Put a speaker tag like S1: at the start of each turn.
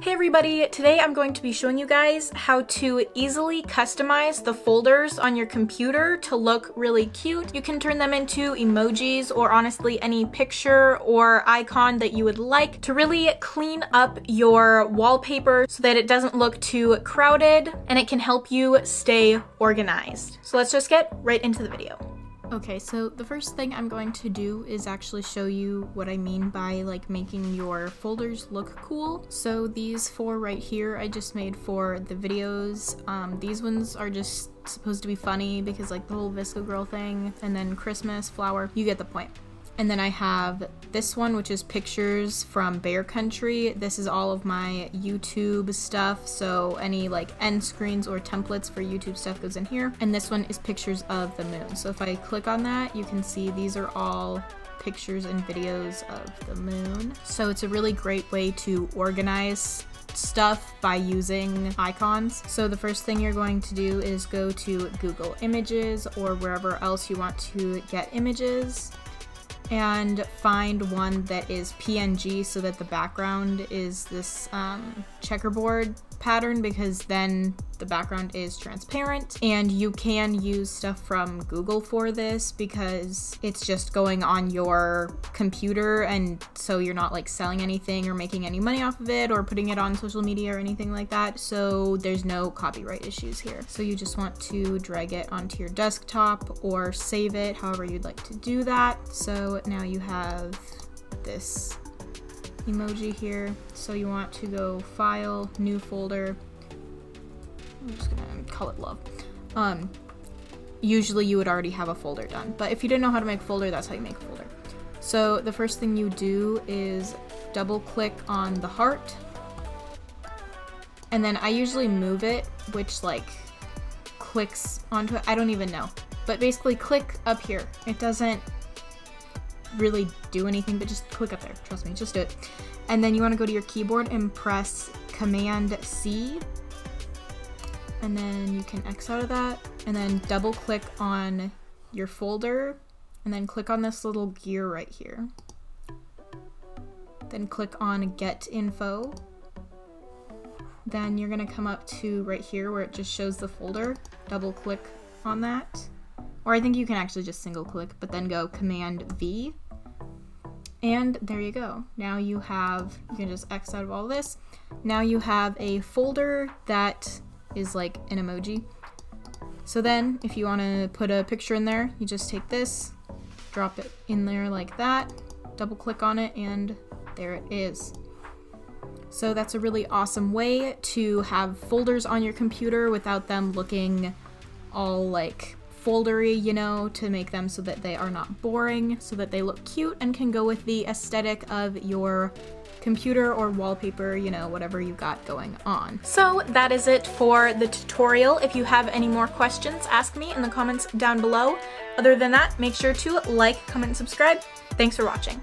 S1: Hey everybody, today I'm going to be showing you guys how to easily customize the folders on your computer to look really cute. You can turn them into emojis or honestly any picture or icon that you would like to really clean up your wallpaper so that it doesn't look too crowded and it can help you stay organized. So let's just get right into the video. Okay, so the first thing I'm going to do is actually show you what I mean by like making your folders look cool. So these four right here I just made for the videos. Um, these ones are just supposed to be funny because like the whole VSCO girl thing and then Christmas, flower, you get the point. And then I have this one, which is pictures from Bear Country. This is all of my YouTube stuff, so any like end screens or templates for YouTube stuff goes in here. And this one is pictures of the moon. So if I click on that, you can see these are all pictures and videos of the moon. So it's a really great way to organize stuff by using icons. So the first thing you're going to do is go to Google Images or wherever else you want to get images and find one that is PNG so that the background is this um, checkerboard pattern because then the background is transparent and you can use stuff from Google for this because it's just going on your computer and so you're not like selling anything or making any money off of it or putting it on social media or anything like that. So there's no copyright issues here. So you just want to drag it onto your desktop or save it however you'd like to do that. So now you have this emoji here. So you want to go File, New Folder. I'm just gonna call it Love. Um, usually you would already have a folder done, but if you didn't know how to make folder, that's how you make a folder. So the first thing you do is double click on the heart, and then I usually move it, which like clicks onto it. I don't even know. But basically click up here. It doesn't really do anything, but just click up there. Trust me, just do it. And then you want to go to your keyboard and press Command C. And then you can X out of that. And then double click on your folder. And then click on this little gear right here. Then click on Get Info. Then you're going to come up to right here where it just shows the folder. Double click on that. Or I think you can actually just single click, but then go Command V and there you go. Now you have, you can just X out of all this. Now you have a folder that is like an emoji. So then if you want to put a picture in there, you just take this, drop it in there like that, double click on it, and there it is. So that's a really awesome way to have folders on your computer without them looking all like foldery, you know, to make them so that they are not boring, so that they look cute and can go with the aesthetic of your computer or wallpaper, you know, whatever you got going on. So that is it for the tutorial. If you have any more questions, ask me in the comments down below. Other than that, make sure to like, comment, and subscribe. Thanks for watching.